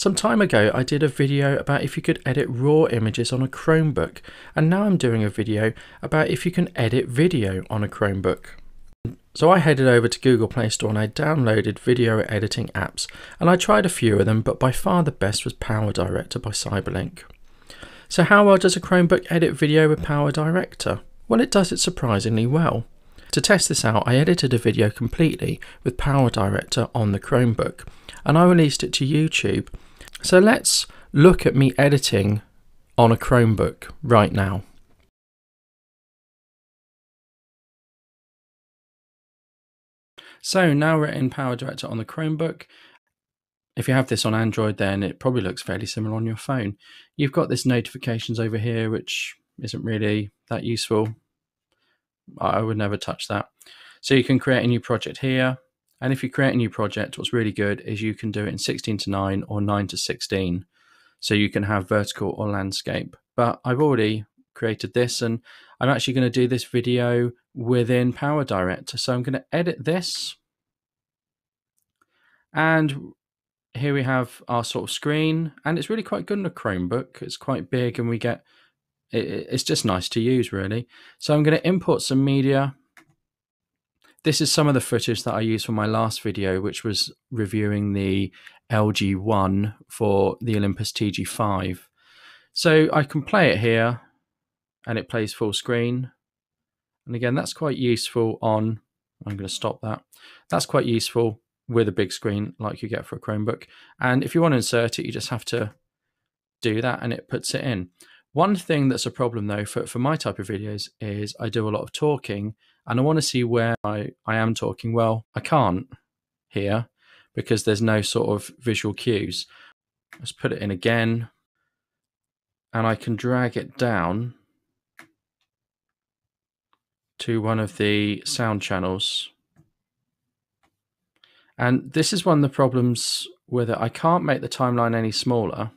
Some time ago, I did a video about if you could edit raw images on a Chromebook, and now I'm doing a video about if you can edit video on a Chromebook. So I headed over to Google Play Store and I downloaded video editing apps, and I tried a few of them, but by far the best was PowerDirector by Cyberlink. So how well does a Chromebook edit video with PowerDirector? Well, it does it surprisingly well. To test this out, I edited a video completely with PowerDirector on the Chromebook, and I released it to YouTube so let's look at me editing on a Chromebook right now. So now we're in PowerDirector on the Chromebook. If you have this on Android, then it probably looks fairly similar on your phone. You've got this notifications over here, which isn't really that useful. I would never touch that. So you can create a new project here. And if you create a new project, what's really good is you can do it in 16 to 9 or 9 to 16. So you can have vertical or landscape. But I've already created this and I'm actually going to do this video within Power PowerDirector. So I'm going to edit this. And here we have our sort of screen and it's really quite good in a Chromebook. It's quite big and we get, it's just nice to use really. So I'm going to import some media this is some of the footage that I used for my last video, which was reviewing the LG One for the Olympus TG5. So I can play it here and it plays full screen. And again, that's quite useful on, I'm going to stop that. That's quite useful with a big screen like you get for a Chromebook. And if you want to insert it, you just have to do that and it puts it in. One thing that's a problem though for, for my type of videos is I do a lot of talking and I want to see where I, I am talking. Well, I can't here because there's no sort of visual cues. Let's put it in again and I can drag it down to one of the sound channels. And this is one of the problems with it. I can't make the timeline any smaller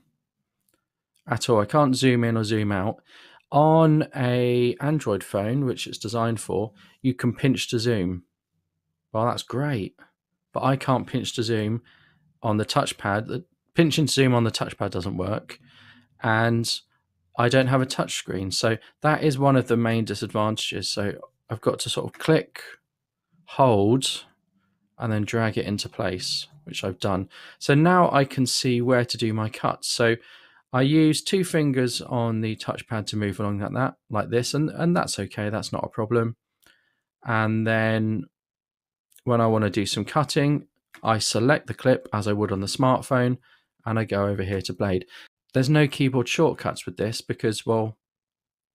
at all. I can't zoom in or zoom out on a Android phone, which it's designed for, you can pinch to zoom. Well, that's great, but I can't pinch to zoom on the touchpad. The pinch and zoom on the touchpad doesn't work, and I don't have a touch screen. So that is one of the main disadvantages. So I've got to sort of click, hold, and then drag it into place, which I've done. So now I can see where to do my cuts. So I use two fingers on the touchpad to move along like that, like this, and, and that's okay, that's not a problem. And then when I want to do some cutting, I select the clip as I would on the smartphone, and I go over here to Blade. There's no keyboard shortcuts with this because, well,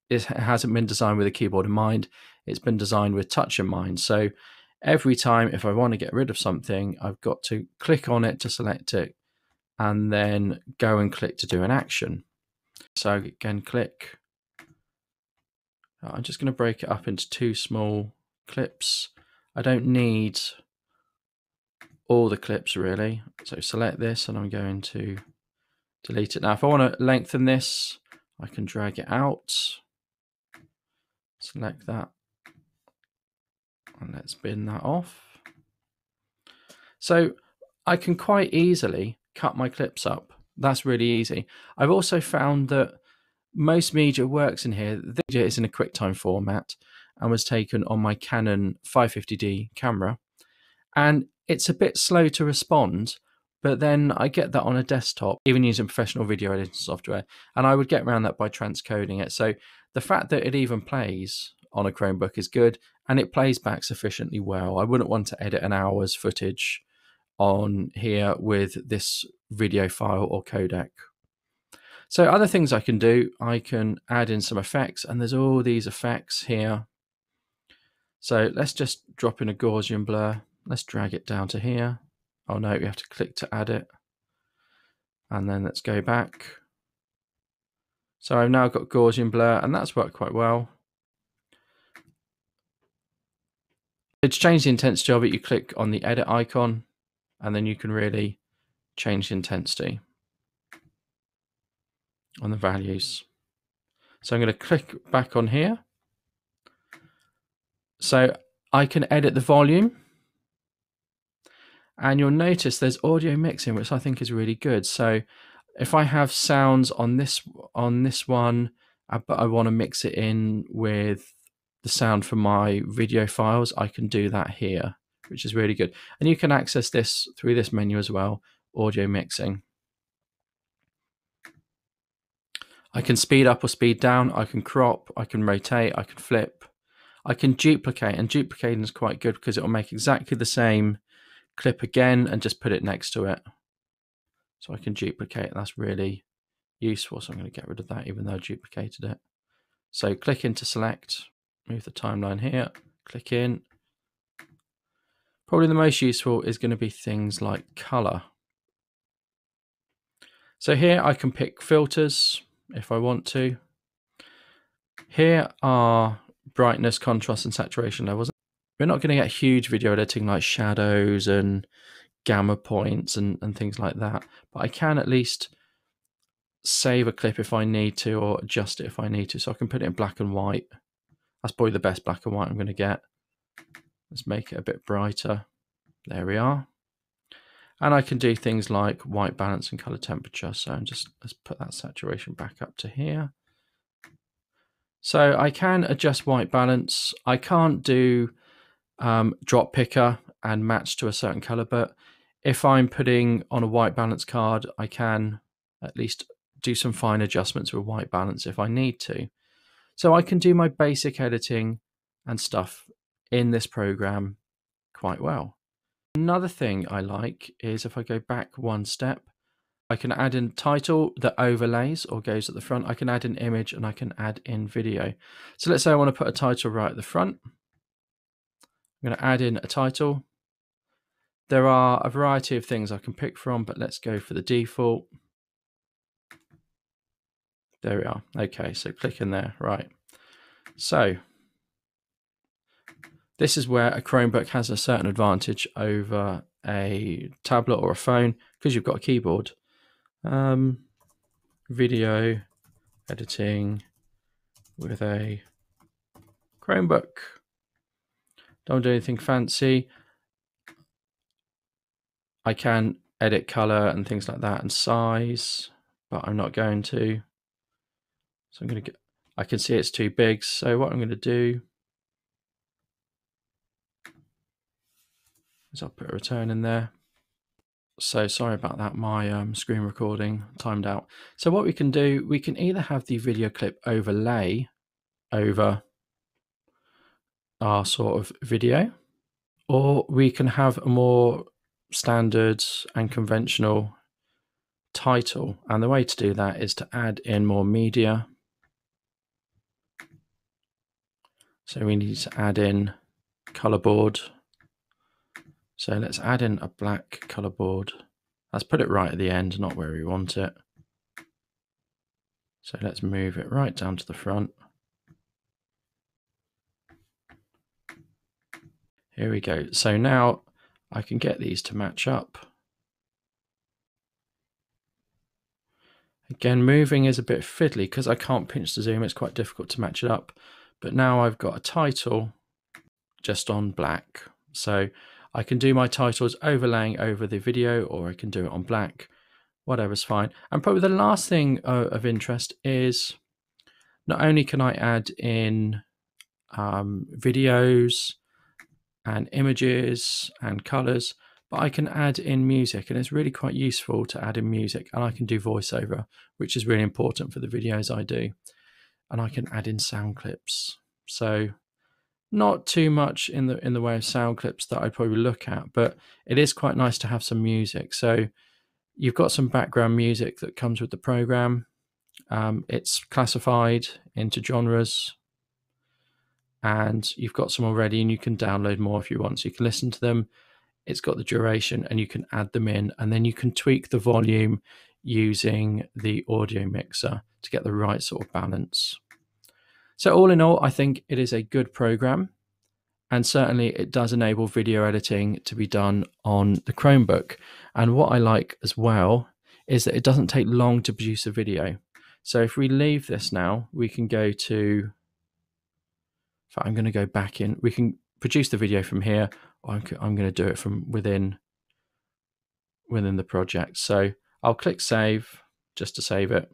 it hasn't been designed with a keyboard in mind. It's been designed with touch in mind. So every time if I want to get rid of something, I've got to click on it to select it, and then go and click to do an action. So again, click. I'm just going to break it up into two small clips. I don't need all the clips really. So select this and I'm going to delete it. Now, if I want to lengthen this, I can drag it out. Select that. And let's bin that off. So I can quite easily cut my clips up. That's really easy. I've also found that most media works in here. The video is in a QuickTime format and was taken on my Canon 550D camera. And it's a bit slow to respond, but then I get that on a desktop, even using professional video editing software, and I would get around that by transcoding it. So the fact that it even plays on a Chromebook is good, and it plays back sufficiently well. I wouldn't want to edit an hour's footage on here with this video file or codec. So other things I can do, I can add in some effects and there's all these effects here. So let's just drop in a Gaussian blur. Let's drag it down to here. Oh no, we have to click to add it. And then let's go back. So I've now got Gaussian blur and that's worked quite well. To change the intensity of it, you click on the edit icon and then you can really change the intensity on the values. So I'm going to click back on here. So I can edit the volume and you'll notice there's audio mixing, which I think is really good. So if I have sounds on this on this one, uh, but I want to mix it in with the sound from my video files, I can do that here, which is really good. And you can access this through this menu as well, audio mixing. I can speed up or speed down, I can crop, I can rotate, I can flip, I can duplicate, and duplicating is quite good because it will make exactly the same clip again and just put it next to it. So I can duplicate, that's really useful. So I'm going to get rid of that even though I duplicated it. So click into select, move the timeline here, click in. Probably the most useful is going to be things like color. So here I can pick filters if I want to. Here are brightness, contrast, and saturation levels. We're not going to get huge video editing like shadows and gamma points and, and things like that, but I can at least save a clip if I need to or adjust it if I need to. So I can put it in black and white. That's probably the best black and white I'm going to get. Let's make it a bit brighter. There we are. And I can do things like white balance and color temperature. So I'm just let's put that saturation back up to here. So I can adjust white balance. I can't do um, drop picker and match to a certain color, but if I'm putting on a white balance card, I can at least do some fine adjustments with white balance if I need to. So I can do my basic editing and stuff in this program quite well. Another thing I like is if I go back one step, I can add in title that overlays or goes at the front. I can add an image and I can add in video. So let's say I want to put a title right at the front. I'm going to add in a title. There are a variety of things I can pick from, but let's go for the default. There we are. Okay, so click in there. Right. So this is where a Chromebook has a certain advantage over a tablet or a phone because you've got a keyboard. Um, video editing with a Chromebook. Don't do anything fancy. I can edit color and things like that and size, but I'm not going to. So I'm going to get, I can see it's too big. So what I'm going to do is I'll put a return in there. So sorry about that, my um, screen recording timed out. So what we can do, we can either have the video clip overlay over our sort of video, or we can have a more standard and conventional title. And the way to do that is to add in more media. So we need to add in color board so let's add in a black color board. Let's put it right at the end, not where we want it. So let's move it right down to the front. Here we go. So now I can get these to match up. Again, moving is a bit fiddly because I can't pinch the zoom. It's quite difficult to match it up. But now I've got a title just on black. So I can do my titles overlaying over the video or I can do it on black, whatever's fine. And probably the last thing uh, of interest is not only can I add in um, videos and images and colors, but I can add in music and it's really quite useful to add in music and I can do voiceover, which is really important for the videos I do. And I can add in sound clips. So not too much in the in the way of sound clips that I'd probably look at, but it is quite nice to have some music. So you've got some background music that comes with the program. Um, it's classified into genres, and you've got some already, and you can download more if you want. So you can listen to them. It's got the duration, and you can add them in, and then you can tweak the volume using the audio mixer to get the right sort of balance. So, all in all, I think it is a good program. And certainly, it does enable video editing to be done on the Chromebook. And what I like as well is that it doesn't take long to produce a video. So, if we leave this now, we can go to. I'm going to go back in. We can produce the video from here, I'm going to do it from within within the project. So I'll click save just to save it.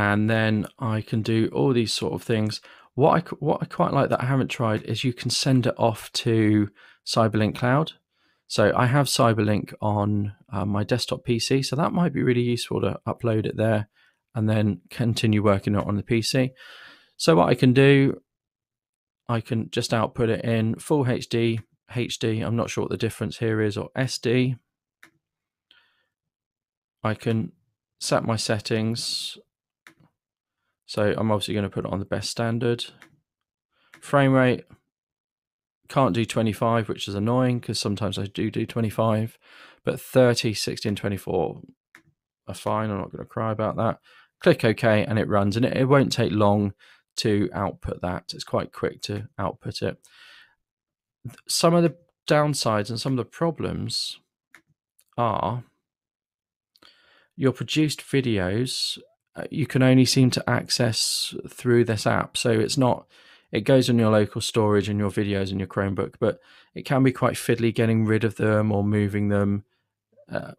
And then I can do all these sort of things. What I, what I quite like that I haven't tried is you can send it off to Cyberlink Cloud. So I have Cyberlink on uh, my desktop PC, so that might be really useful to upload it there and then continue working it on the PC. So what I can do, I can just output it in full HD, HD. I'm not sure what the difference here is, or SD. I can set my settings. So I'm obviously going to put it on the best standard. Frame rate, can't do 25, which is annoying because sometimes I do do 25, but 30, 60, and 24 are fine. I'm not going to cry about that. Click OK and it runs, and it, it won't take long to output that. It's quite quick to output it. Some of the downsides and some of the problems are your produced videos you can only seem to access through this app. So it's not it goes on your local storage and your videos in your Chromebook, but it can be quite fiddly getting rid of them or moving them, uh,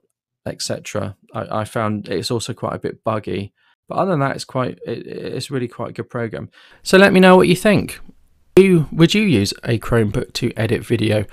etc. I, I, found it's also quite a bit buggy, but other than that, it's quite it, it's really quite a good program. So let me know what you think. You, would you use a Chromebook to edit video?